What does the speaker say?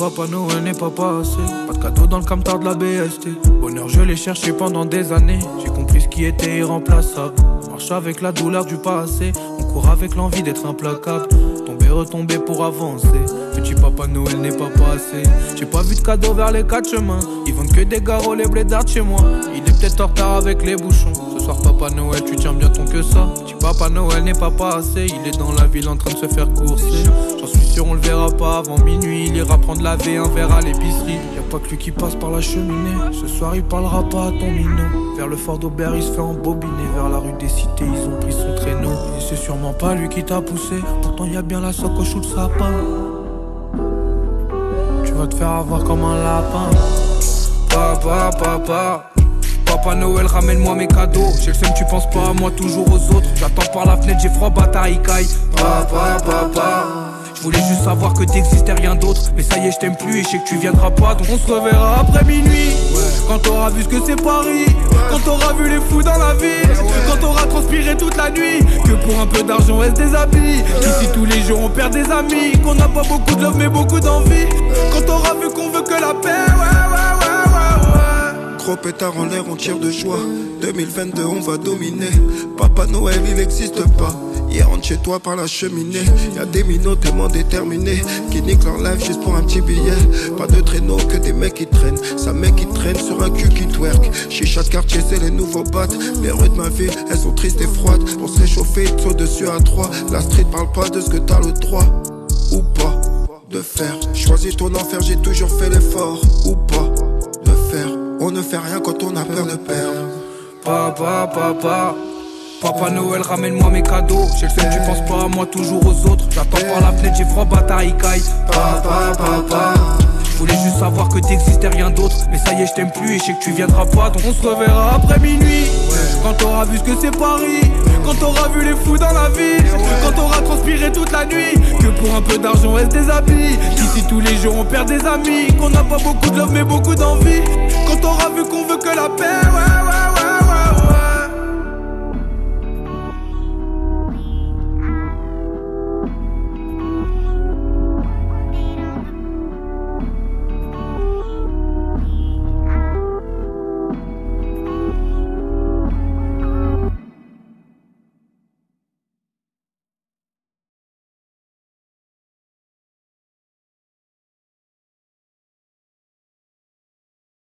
Papa Noël n'est pas passé. Pas de cadeau dans le camtar de la BST. Bonheur, je l'ai cherché pendant des années. J'ai compris ce qui était irremplaçable. Marche avec la douleur du passé. On court avec l'envie d'être implacable. Tomber, retomber pour avancer. Petit Papa Noël n'est pas passé. J'ai pas vu de cadeau vers les quatre chemins. Ils vendent que des garots, les blédards chez moi. Il est peut-être en retard avec les bouchons. Ce soir, Papa Noël, tu tiens bien ton que ça. Papa Noël n'est pas passé. Il est dans la ville en train de se faire courser. J'en suis sûr, on le verra pas avant minuit. Il ira prendre la V, un verre à l'épicerie. Y'a pas que lui qui passe par la cheminée. Ce soir, il parlera pas à ton minot. Vers le fort d'Aubert, il se fait embobiner. Vers la rue des cités, ils ont pris son traîneau. Et c'est sûrement pas lui qui t'a poussé. Pourtant, y a bien la soque au chou de sapin. Tu vas te faire avoir comme un lapin. Papa, papa. Papa Noël, ramène-moi mes cadeaux. J'ai le seum, tu penses pas à moi, toujours aux autres. J'attends par la fenêtre, j'ai froid, bataille, caille. Papa, papa. Je voulais juste savoir que t'existais rien d'autre. Mais ça y est, je t'aime plus et je sais que tu viendras pas. Donc on se reverra après minuit. Quand t'auras vu ce que c'est Paris. Quand t'auras vu les fous dans la ville. Quand t'auras transpiré toute la nuit. Que pour un peu d'argent, on se déshabille. Qu'ici tous les jours on perd des amis. Qu'on n'a pas beaucoup de love mais beaucoup d'envie. Quand t'auras vu qu'on veut que la paix, ouais, ouais, ouais, ouais, ouais. Gros pétard en l'air, on tire de joie. 2022, on va dominer. Papa Noël, il n'existe pas. Il rentre chez toi par la cheminée. Y'a des minots tellement déterminés qui niquent leur life juste pour un petit billet. Pas de traîneau que des mecs qui traînent. Ça mec qui traîne sur un cul qui twerk. Chicha de quartier, c'est les nouveaux battes. Les rues de ma ville, elles sont tristes et froides. Pour se réchauffer, ils dessus à trois. La street parle pas de ce que t'as le droit. Ou pas de faire. Choisis ton enfer, j'ai toujours fait l'effort. Ou pas. On ne fait rien quand on a peur de perdre. Papa, papa. Papa Noël, ramène-moi mes cadeaux. J'ai le tu penses pas à moi, toujours aux autres. J'attends par la fenêtre, j'ai froid, bataille, caille. Papa, papa. Je voulais juste savoir que t'existais rien d'autre. Mais ça y est, je t'aime plus et je sais que tu viendras pas. Donc on se reverra après minuit. Quand t'auras vu ce que c'est Paris. Quand t'auras vu les fous dans la ville. Quand t'auras transpiré toute la nuit. Que pour un peu d'argent, on se déshabille. Qu'ici tous les jours on perd des amis. Qu'on n'a pas beaucoup de love mais beaucoup d'envie. Qu'on veut que la paix,